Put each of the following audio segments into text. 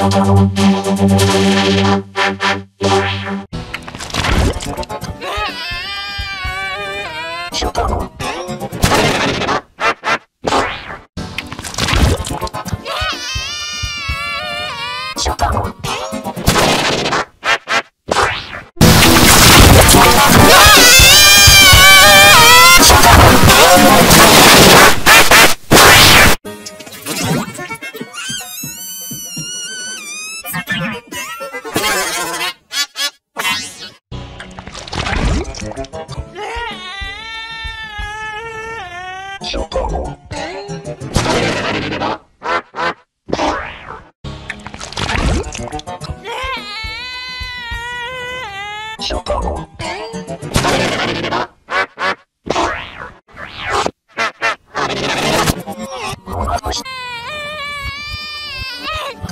Shut up.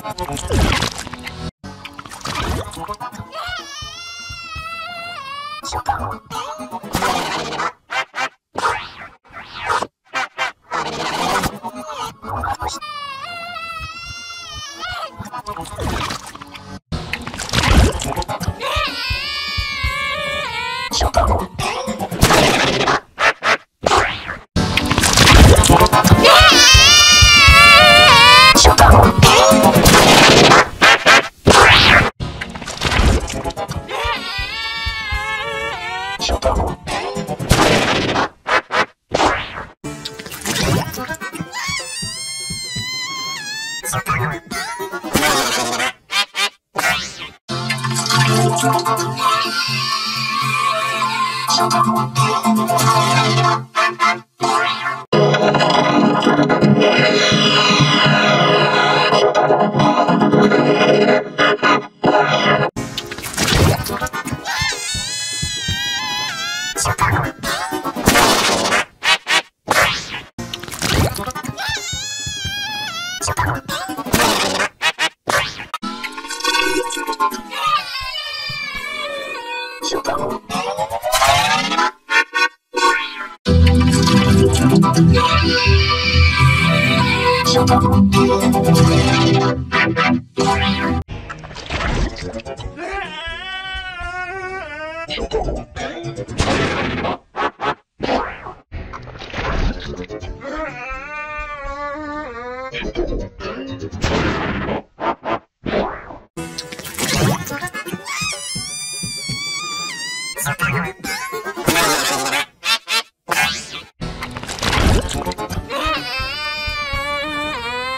Shut up. Shut up. Ah!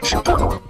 Shut up.